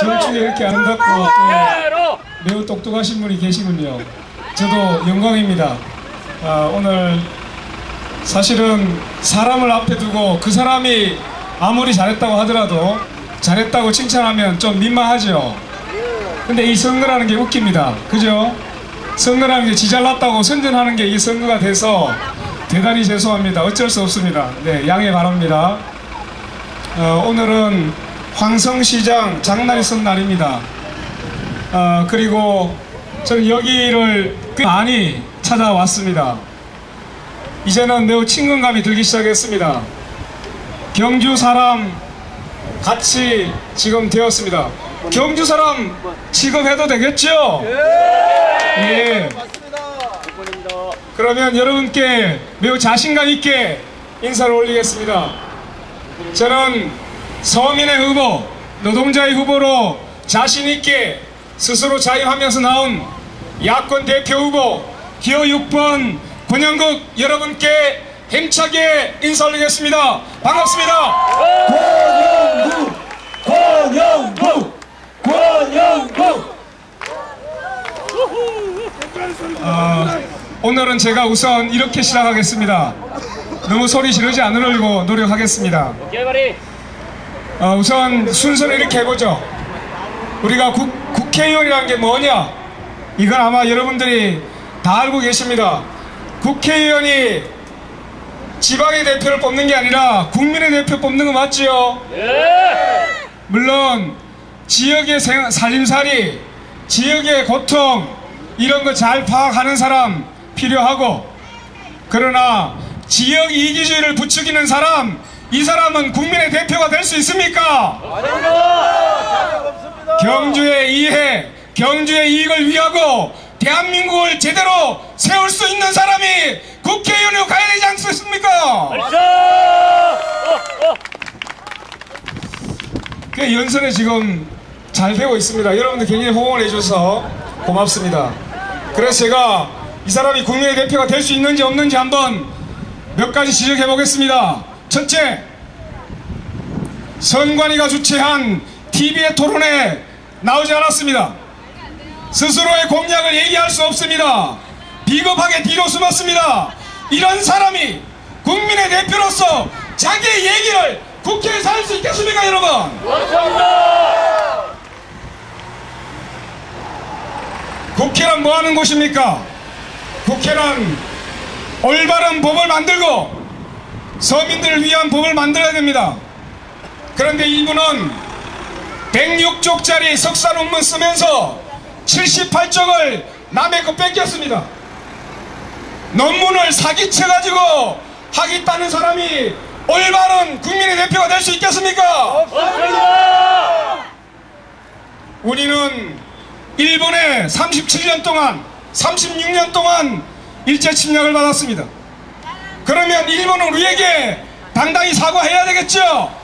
저 중에 이렇게 아름답고 또 매우 똑똑하신 분이 계시군요. 저도 영광입니다. 아, 오늘 사실은 사람을 앞에 두고 그 사람이 아무리 잘했다고 하더라도 잘했다고 칭찬하면 좀 민망하죠. 근데 이 선거라는 게 웃깁니다. 그죠? 선거라는 게 지잘났다고 선전하는 게 이 선거가 돼서 대단히 죄송합니다. 어쩔 수 없습니다. 네, 양해 바랍니다. 어, 오늘은 황성시장 장날이 선 날입니다. 어, 그리고 저는 여기를 꽤 많이 찾아왔습니다. 이제는 매우 친근감이 들기 시작했습니다. 경주 사람 같이 지금 되었습니다. 경주 사람 취급해도 되겠죠? 예. 그러면 여러분께 매우 자신감 있게 인사를 올리겠습니다. 저는 서민의 후보, 노동자의 후보로 자신 있게 스스로 자임하면서 나온 야권 대표 후보 기호 6번 권영국 여러분께 힘차게 인사 올리겠습니다. 반갑습니다. 권영구 권영구 권영구 어, 오늘은 제가 우선 이렇게 시작하겠습니다. 너무 소리 지르지 않으려고 노력하겠습니다. 어, 우선 순서를 이렇게 해보죠. 우리가 국, 국회의원이라는 게 뭐냐? 이건 아마 여러분들이 다 알고 계십니다. 국회의원이 지방의 대표를 뽑는 게 아니라 국민의 대표 뽑는 거 맞지요? 물론 지역의 생- 살림살이, 지역의 고통 이런 거 잘 파악하는 사람 필요하고 그러나 지역 이기주의를 부추기는 사람 이 사람은 국민의 대표가 될 수 있습니까? 경주의 이해, 경주의 이익을 위하고 대한민국을 제대로 세울 수 있는 사람이 국회의원으로 가야 되지 않습니까? 그 연설에 지금 잘 되고 있습니다. 여러분들 굉장히 호응을 해줘서 고맙습니다. 그래서 제가 이 사람이 국민의 대표가 될 수 있는지 없는지 한번 몇 가지 지적해 보겠습니다. 첫째, 선관위가 주최한 TV의 토론에 나오지 않았습니다. 스스로의 공약을 얘기할 수 없습니다. 비겁하게 뒤로 숨었습니다. 이런 사람이 국민의 대표로서 자기의 얘기를 국회에서 할 수 있겠습니까, 여러분? 국회란 뭐 하는 곳입니까? 국회란 올바른 법을 만들고 서민들을 위한 법을 만들어야 됩니다. 그런데 이분은 106쪽짜리 석사 논문 쓰면서 78쪽을 남의 거 뺏겼습니다. 논문을 사기쳐가지고 하겠다는 사람이 올바른 국민의 대표가 될 수 있겠습니까? 우리는 일본에 37년 동안 36년 동안 일제 침략을 받았습니다. 그러면 일본은 우리에게 당당히 사과해야 되겠죠?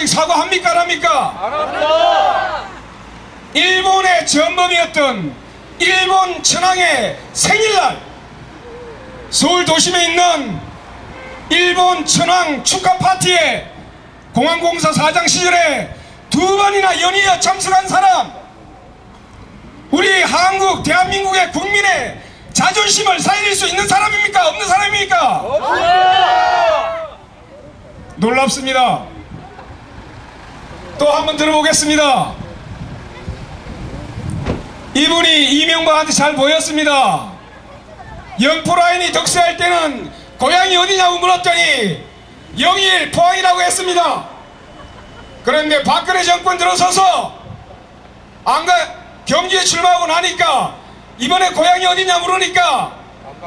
아직 사과합니까? 안 합니까? 일본의 전범이었던 일본 천황의 생일날 서울 도심에 있는 일본 천황 축하 파티에 공항공사 사장 시절에 두 번이나 연이어 참석한 사람 우리 한국 대한민국의 국민의 자존심을 살릴 수 있는 사람입니까? 없는 사람입니까? 놀랍습니다. 또 한 번 들어보겠습니다. 이분이 이명박한테 잘 보였습니다. 영포라인이 덕세할 때는 고향이 어디냐고 물었더니 영일 포항이라고 했습니다. 그런데 박근혜 정권 들어서서 안가 경주에 출마하고 나니까 이번에 고향이 어디냐 물으니까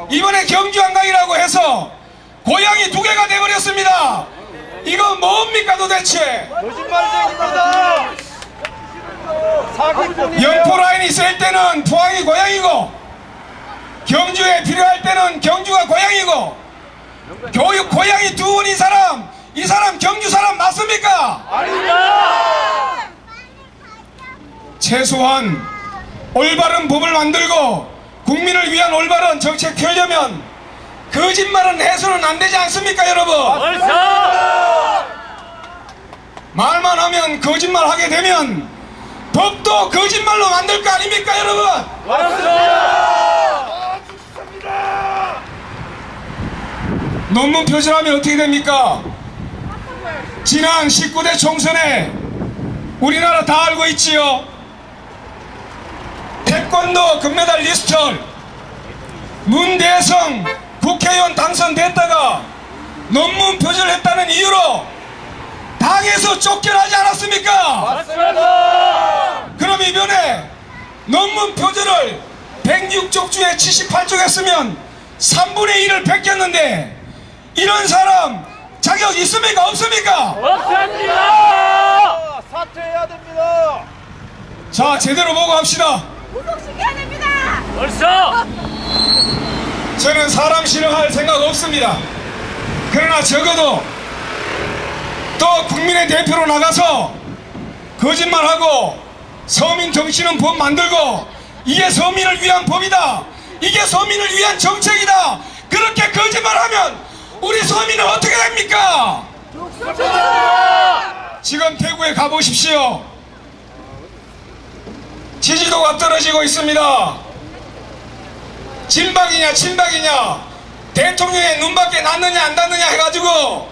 이번에 경주 안강이라고 해서 고향이 두 개가 돼버렸습니다. 이거 뭡니까 도대체? 거짓말쟁입니다 영포 라인이 있을 때는 포항이 고향이고 경주에 필요할 때는 경주가 고향이고 교육 고향이 두 분인 사람 이 사람 경주 사람 맞습니까? 아닙니다 최소한 올바른 법을 만들고 국민을 위한 올바른 정책 펴려면 거짓말은 해서는 안 되지 않습니까 여러분? 말만 하면 거짓말 하게 되면 법도 거짓말로 만들 거 아닙니까 여러분? 논문 표절하면 어떻게 됩니까? 지난 19대 총선에 우리나라 다 알고 있지요? 태권도 금메달 리스트 문대성 국회의원 당선됐다가 논문 표절했다는 이유로 당에서 쫓겨나지 않았습니까? 맞습니다. 그럼 이번에 논문 표절을 106쪽 중에 78쪽 했으면 3분의 1을 뺏겼는데 이런 사람 자격 있습니까? 없습니까? 없습니다. 사퇴해야 됩니다. 자 제대로 보고 합시다 구속시켜야 됩니다. 벌써 저는 사람 싫어할 생각 없습니다. 그러나 적어도 또 국민의 대표로 나가서 거짓말하고 서민 정치는 법 만들고 이게 서민을 위한 법이다. 이게 서민을 위한 정책이다. 그렇게 거짓말하면 우리 서민은 어떻게 됩니까? 지금 대구에 가보십시오. 지지도가 떨어지고 있습니다. 진박이냐 친박이냐 대통령의 눈밖에 났느냐 안 났느냐 해가지고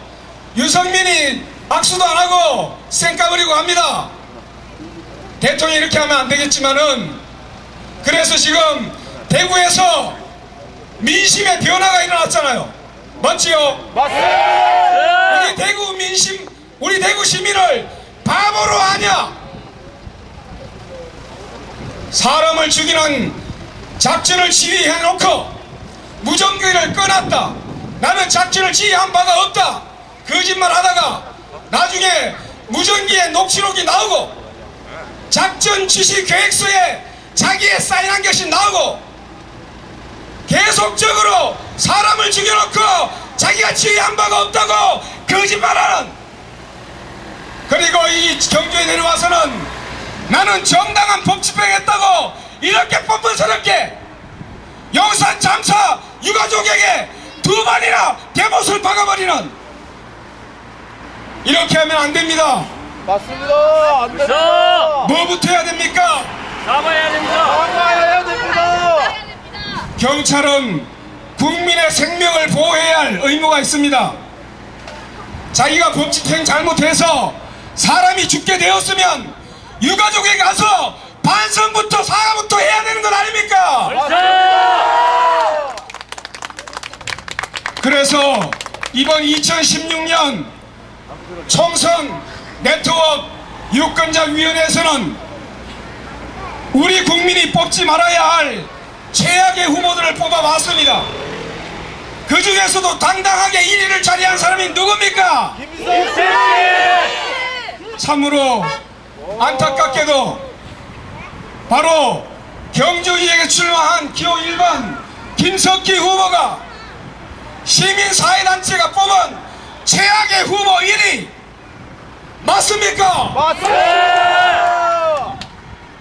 유성민이 악수도 안 하고 쌩까버리고 합니다 대통령이 이렇게 하면 안 되겠지만은 그래서 지금 대구에서 민심의 변화가 일어났잖아요 맞지요? 맞습니다. 우리 대구 민심 우리 대구 시민을 바보로 하냐 사람을 죽이는 작전을 지휘해놓고 무전기를 꺼놨다. 나는 작전을 지휘한 바가 없다. 거짓말 하다가 나중에 무전기에 녹취록이 나오고 작전 지시 계획서에 자기의 사인한 것이 나오고 계속적으로 사람을 죽여놓고 자기가 지휘한 바가 없다고 거짓말하는. 그리고 이 경주에 내려와서는 나는 정당한 법 집행했다고 이렇게 뻔뻔스럽게 영산 잠사 유가족에게 두 번이나 대못을 박아버리는 이렇게 하면 안 됩니다 맞습니다. 안 됩니다. 뭐부터 해야 됩니까? 잡아야 됩니다. 잡아야 됩니다. 경찰은 국민의 생명을 보호해야 할 의무가 있습니다. 자기가 법 집행 잘못해서 사람이 죽게 되었으면 유가족에게 가서 반성부터 사과부터 해야 되는 것 아닙니까? 맞습니다. 그래서 이번 2016년 총선 네트워크 유권자위원회에서는 우리 국민이 뽑지 말아야 할 최악의 후보들을 뽑아봤습니다. 그 중에서도 당당하게 1위를 차지한 사람이 누굽니까? 김성태. 참으로 안타깝게도 바로 경주지역에 출마한 기호 1번 김석기 후보가 시민사회단체가 뽑은 최악의 후보 1위 맞습니까? 맞습니다.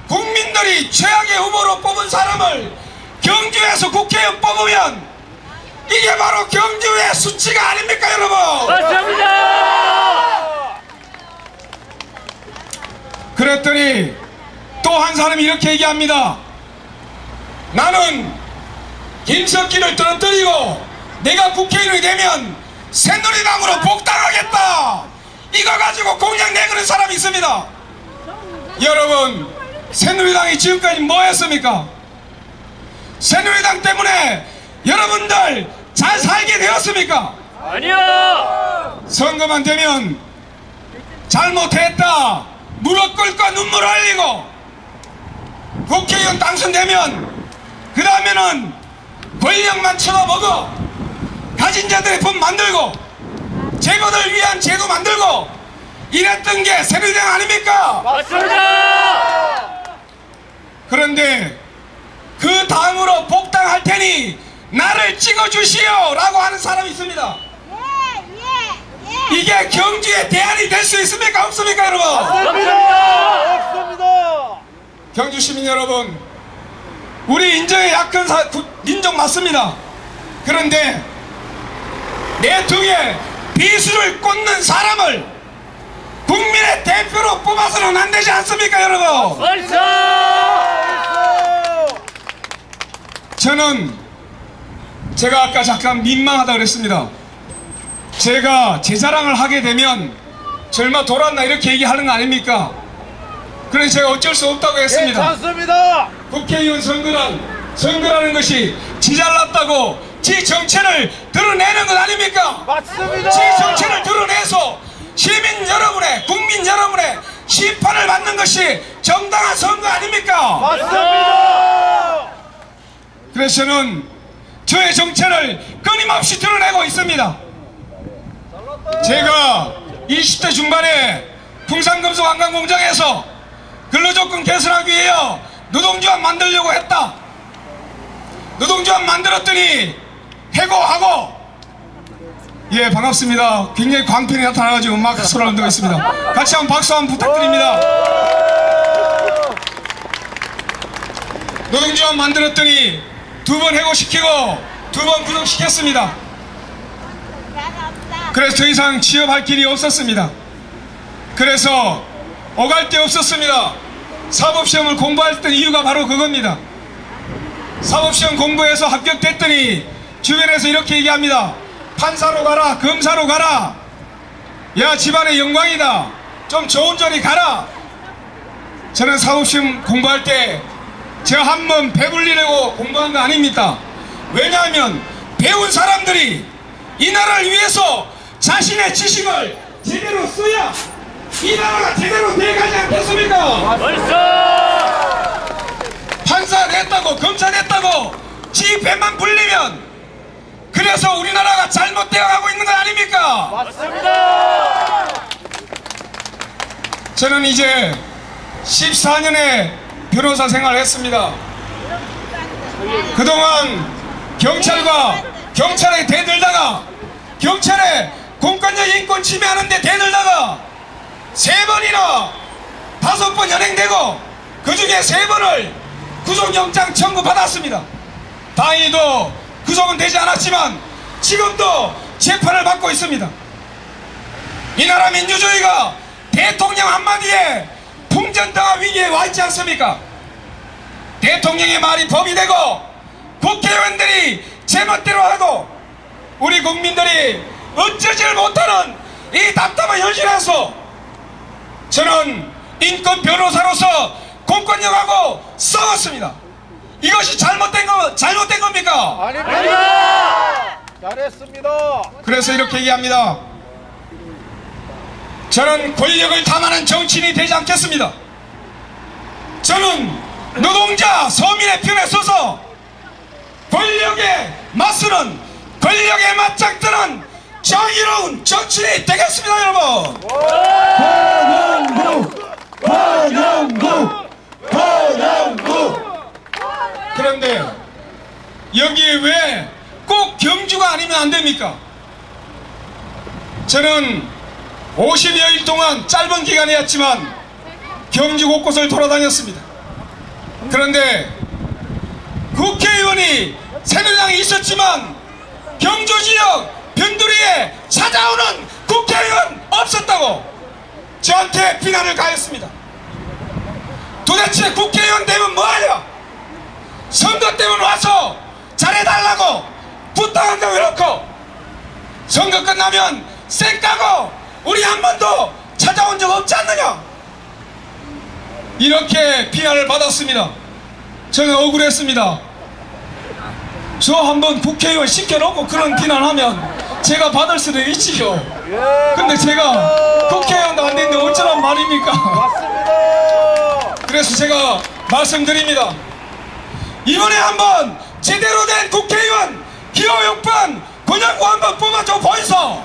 국민들이 최악의 후보로 뽑은 사람을 경주에서 국회의원 뽑으면 이게 바로 경주의 수치가 아닙니까 여러분 맞습니다. 그랬더니 또 한 사람이 이렇게 얘기합니다. 나는 김석기를 떨어뜨리고 내가 국회의원이 되면 새누리당으로 복당하겠다. 이거 가지고 공약 내그는 사람이 있습니다. 여러분, 새누리당이 지금까지 뭐 했습니까? 새누리당 때문에 여러분들 잘 살게 되었습니까? 아니요. 선거만 되면 잘못했다 무릎 꿇고 눈물 흘리고 국회의원 당선되면 그 다음에는 권력만 쳐다보고 가진 자들의 법 만들고 재벌을 위한 제도 만들고 이랬던 게 새누리당 아닙니까? 맞습니다. 그런데 그 당으로 복당할 테니 나를 찍어주시오 라고 하는 사람이 있습니다 예, 예, 예. 이게 경주의 대안이 될 수 있습니까 없습니까 여러분 없습니다. 없습니다. 경주 시민 여러분, 우리 인정의 약한 사- 구- 민족 맞습니다. 그런데 내 등에 비수를 꽂는 사람을 국민의 대표로 뽑아서는 안 되지 않습니까 여러분? 벌써! 저는 제가 아까 잠깐 민망하다 그랬습니다. 제가 제 자랑을 하게 되면 절마 돌았나 이렇게 얘기하는 거 아닙니까 그래서 제가 어쩔 수 없다고 했습니다. 괜찮습니다. 국회의원 선거란 선거라는 것이 지 잘났다고 지 정체를 드러내는 것 아닙니까? 맞습니다. 지 정체를 드러내서 시민 여러분의 국민 여러분의 심판을 받는 것이 정당한 선거 아닙니까? 맞습니다. 그래서 저는 저의 정체를 끊임없이 드러내고 있습니다. 제가 20대 중반에 풍산금속 한강공장에서 근로조건 개선하기 위해 노동조합 만들려고 했다. 노동조합 만들었더니 해고하고 예 반갑습니다. 굉장히 광팬이 나타나가지고 막 소리 흔들고 있습니다. 같이 한번 박수 한번 부탁드립니다. 노동조합 만들었더니 두 번 해고시키고 두 번 구속시켰습니다. 그래서 더 이상 취업할 길이 없었습니다. 그래서 오갈 데 없었습니다. 사법시험을 공부했던 이유가 바로 그겁니다. 사법시험 공부해서 합격됐더니 주변에서 이렇게 얘기합니다. 판사로 가라, 검사로 가라. 야, 집안의 영광이다. 좀 좋은 자리 가라. 저는 사법시험 공부할 때 제가 한 번 배불리려고 공부한 거 아닙니다. 왜냐하면 배운 사람들이 이 나라를 위해서 자신의 지식을 제대로 써야 이 나라가 제대로 돼가지 않겠습니까? 벌써 판사 됐다고 검사 됐다고 지 배만 불리면 그래서 우리나라가 잘못되어 가고 있는 거 아닙니까? 맞습니다 저는 이제 14년의 변호사 생활을 했습니다. 그동안 경찰과 경찰에 대들다가 경찰에 공권력 인권 침해하는데 대들다가 세 번이나 다섯 번 연행되고 그 중에 세 번을 구속영장 청구 받았습니다. 다행히도 구속은 되지 않았지만 지금도 재판을 받고 있습니다. 이 나라 민주주의가 대통령 한마디에 풍전등화 위기에 와 있지 않습니까? 대통령의 말이 법이 되고 국회의원들이 제멋대로 하고 우리 국민들이 어쩌지를 못하는 이 답답한 현실에서 저는 인권 변호사로서 공권력하고 싸웠습니다. 이것이 잘못된 거 잘못된 겁니까? 아닙니다 잘했습니다 그래서 이렇게 얘기합니다. 저는 권력을 탐하는 정치인이 되지 않겠습니다. 저는 노동자, 서민의 편에 서서 권력에 맞서는 권력에 맞짱뜨는 정의로운 정치인이 되겠습니다, 여러분. 그런데 여기에 왜 꼭 경주가 아니면 안 됩니까? 저는 50여일 동안 짧은 기간이었지만 경주 곳곳을 돌아다녔습니다. 그런데 국회의원이 새누리당이 있었지만 경주 지역 변두리에 찾아오는 국회의원 없었다고 저한테 비난을 가했습니다. 도대체 국회의원 되면 뭐하냐? 선거 때문에 와서 잘해달라고 부탁한다고 해놓고 선거 끝나면 쌩 까고 우리 한 번도 찾아온 적 없지 않느냐? 이렇게 비난을 받았습니다. 저는 억울했습니다. 저 한번 국회의원 시켜놓고 그런 비난하면 제가 받을 수도 있지요. 예 근데 제가 국회의원도 안 됐는데 어쩌란 말입니까? 맞습니다 그래서 제가 말씀드립니다. 이번에 한번 제대로 된 국회의원 기호 6번 권영구 한번 뽑아줘 보이소.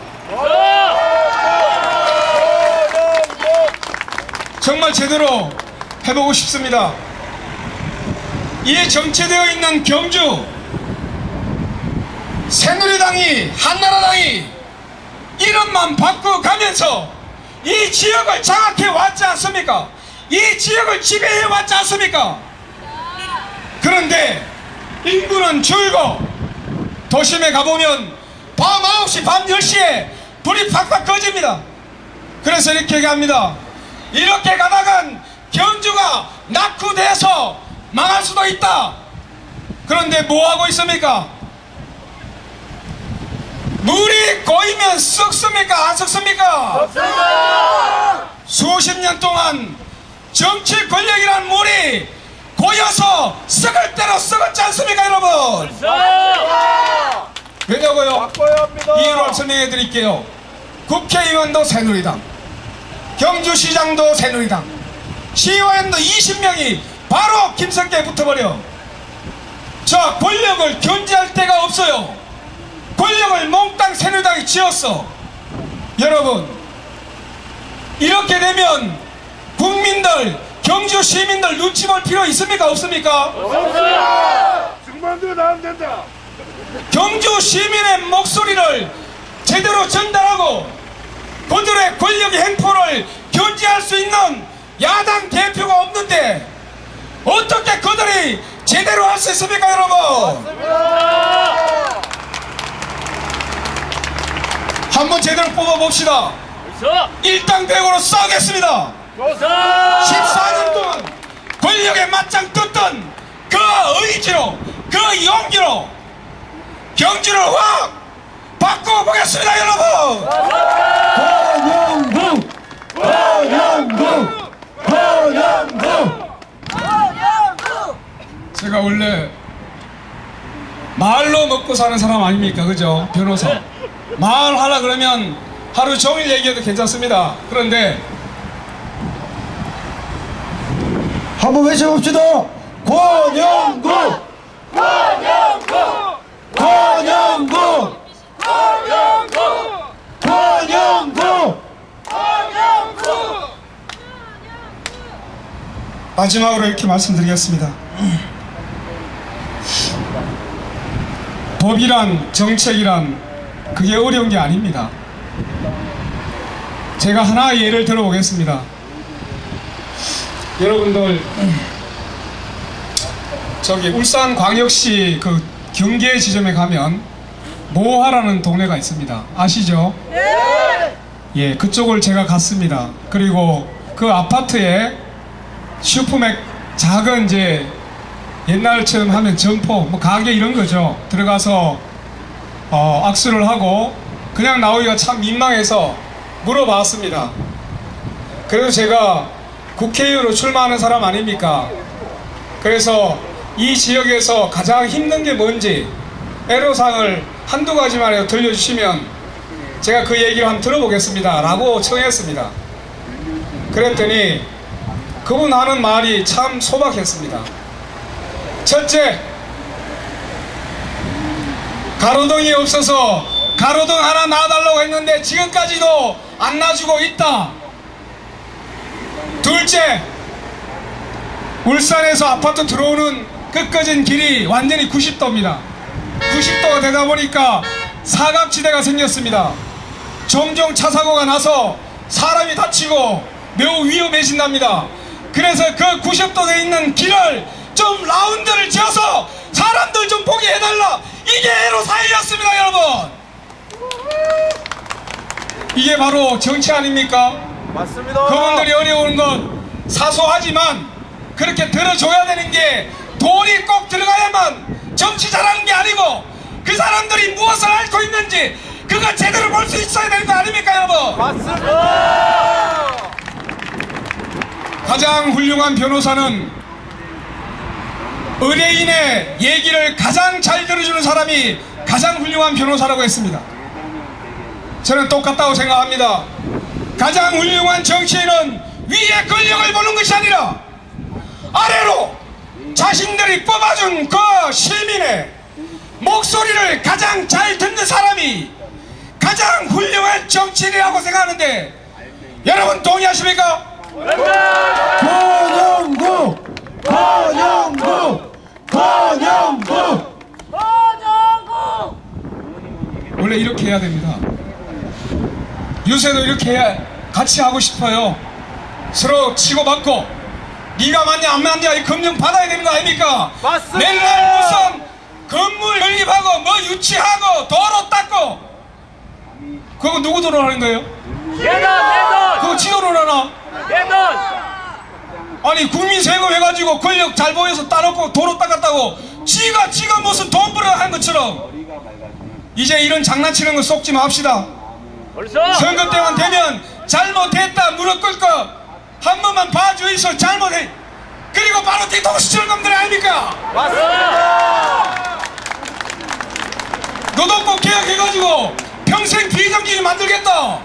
정말 제대로 해보고 싶습니다. 이 정체되어 있는 경주 새누리당이 한나라당이 이름만 바꿔가면서 이 지역을 장악해 왔지 않습니까? 이 지역을 지배해 왔지 않습니까? 그런데 인구는 줄고 도심에 가보면 밤 9시 밤 10시에 불이 팍팍 꺼집니다. 그래서 이렇게 얘기합니다. 이렇게 가다간 경주가 낙후돼서 망할 수도 있다. 그런데 뭐 하고 있습니까? 물이 고이면 썩습니까? 안 썩습니까? 수십 년 동안 정치 권력이란 물이 고여서 썩을 대로 썩었지 않습니까 여러분? 왜냐고요? 이유를 설명해 드릴게요. 국회의원도 새누리당, 경주시장도 새누리당, 시의원도 20명이 바로 김성계에 붙어버려. 자, 권력을 견제할 데가 없어요. 권력을 몽땅 새누리당이 쥐었어. 여러분, 이렇게 되면 국민들, 경주 시민들 눈치 볼 필요 있습니까? 없습니까? 중반도 나면 된다. 경주 시민의 목소리를 제대로 전달하고 그들의 권력의 행포를 견제할 수 있는 야당 대표가 없는데 어떻게 그들이 제대로 할 수 있습니까 여러분 한번 제대로 뽑아봅시다. 일당백으로 싸우겠습니다. 14년 동안 권력에 맞짱 떴던 그 의지로 그 용기로 경주를 확 바꿔보겠습니다 여러분. 허영구! 허영구! 허영구! 제가 원래 말로 먹고 사는 사람 아닙니까? 그죠? 변호사 말 하라 그러면 하루 종일 얘기해도 괜찮습니다 그런데 한번 외쳐봅시다. 권영구! 권영구! 권영구! 권영구! 마지막으로 이렇게 말씀드리겠습니다. 법이란 정책이란 그게 어려운 게 아닙니다. 제가 하나 예를 들어보겠습니다. 여러분들 저기 울산 광역시 그 경계 지점에 가면 모하라는 동네가 있습니다. 아시죠? 예, 그쪽을 제가 갔습니다. 그리고 그 아파트에 슈퍼맥 작은 이제 옛날처럼 하면 점포 뭐 가게 이런 거죠 들어가서 어, 악수를 하고 그냥 나오기가 참 민망해서 물어봤습니다. 그래서 제가 국회의원으로 출마하는 사람 아닙니까? 그래서 이 지역에서 가장 힘든 게 뭔지 애로사항을 한두 가지만 들려주시면 제가 그 얘기를 한번 들어보겠습니다. 라고 청했습니다. 그랬더니 그분 하는 말이 참 소박했습니다. 첫째, 가로등이 없어서 가로등 하나 놔달라고 했는데 지금까지도 안 놔주고 있다. 둘째, 울산에서 아파트 들어오는 끝까진 길이 완전히 90도입니다. 90도가 되다 보니까 사각지대가 생겼습니다. 종종 차 사고가 나서 사람이 다치고 매우 위험해진답니다. 그래서 그 90도 돼 있는 길을 좀 라운드를 지어서 사람들 좀 보게 해달라. 이게 애로 사회였습니다, 여러분. 이게 바로 정치 아닙니까? 맞습니다. 그분들이 어려운 건 사소하지만 그렇게 들어줘야 되는 게 돈이 꼭 들어가야만 정치 잘하는 게 아니고 그 사람들이 무엇을 앓고 있는지 그거 제대로 볼 수 있어야 되는 거 아닙니까 여러분 맞습니다. 가장 훌륭한 변호사는 의뢰인의 얘기를 가장 잘 들어주는 사람이 가장 훌륭한 변호사라고 했습니다. 저는 똑같다고 생각합니다. 가장 훌륭한 정치인은 위의 권력을 보는 것이 아니라 아래로 자신들이 뽑아준 그 시민의 목소리를 가장 잘 듣는 사람이 가장 훌륭한 정치인이라고 생각하는데 여러분 동의하십니까? 권영 구! 권영구! 권영구! 원래 이렇게 해야 됩니다. 요새도 이렇게 해야 같이 하고 싶어요. 서로 치고받고 네가 맞냐 안 맞냐 이 검증 받아야 되는 거 아닙니까? 맞습니다. 맨날 무슨 건물 건립하고 뭐 유치하고 도로 닦고 그거 누구 도로 하는 거예요? 내가 내가 가지고 지도를 하나? 아니 국민 세금 해가지고 권력 잘 보여서 따놓고 도로 닦았다고 지가 지가 무슨 돈 벌어 한 것처럼. 이제 이런 장난치는 거 쏙지 맙시다. 선거 때만 되면 잘못했다 무릎 꿇고 한 번만 봐주이소 잘못해. 그리고 바로 뒤통수 치는 놈들 아닙니까? 노동법 개혁해가지고 평생 비정규직 만들겠다.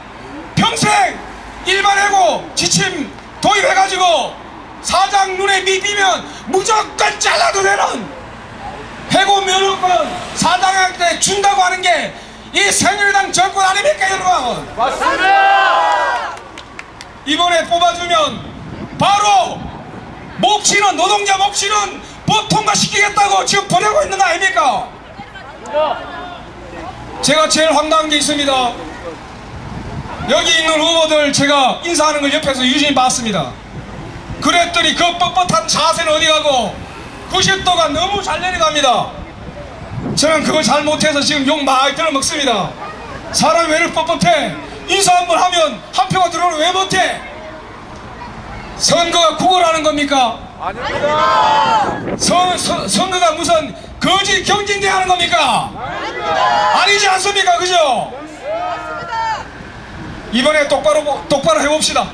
평생 일반 해고 지침 도입해가지고 사장 눈에 미비면 무조건 잘라도 되는 해고 면허권 사장한테 준다고 하는 게 이 새누리당 정권 아닙니까 여러분? 이번에 뽑아주면 바로 몫이는 노동자 몫이는 법 통과 시키겠다고 지금 보려고 있는 거 아닙니까? 제가 제일 황당한 게 있습니다. 여기 있는 후보들 제가 인사하는 걸 옆에서 유심히 봤습니다 그랬더니 그 뻣뻣한 자세는 어디 가고? 90도가 너무 잘 내려갑니다. 저는 그거 잘 못해서 지금 욕 많이 들어 먹습니다. 사람이 왜 이렇게 뻣뻣해? 인사 한 번 하면 한 표가 들어오는 왜 못해? 선거가 구걸하는 겁니까? 선, 선, 선거가 무슨 거짓 경진대 하는 겁니까? 아니지 않습니까? 그죠? 이번에 똑바로 보- 똑바로 해봅시다.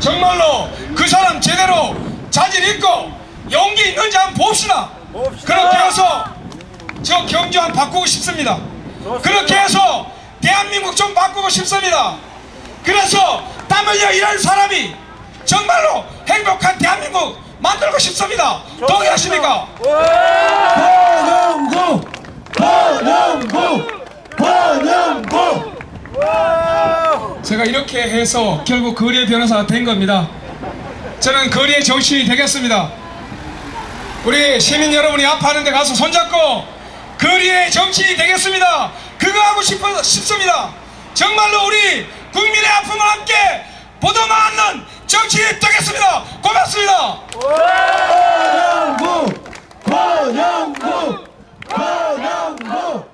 정말로 그 사람 제대로 자질 있고 용기 있는지 한번 봅시다. 그렇게 해서 저 경주 한번 바꾸고 싶습니다. 그렇게 해서 대한민국 좀 바꾸고 싶습니다. 그래서 땀 흘려 일하는 사람이 정말로 행복한 대한민국 만들고 싶습니다. 동의하십니까? 권영구 권영구 권영구 제가 이렇게 해서 결국 거리의 변호사가 된 겁니다. 저는 거리의 정신이 되겠습니다. 우리 시민 여러분이 아파하는데 가서 손잡고 거리의 정신이 되겠습니다. 그거 하고 싶어, 싶습니다. 정말로 우리 국민의 아픔을 함께 보듬어 안는 정치인 되겠습니다. 고맙습니다. 권영구! 권영구! 권영구!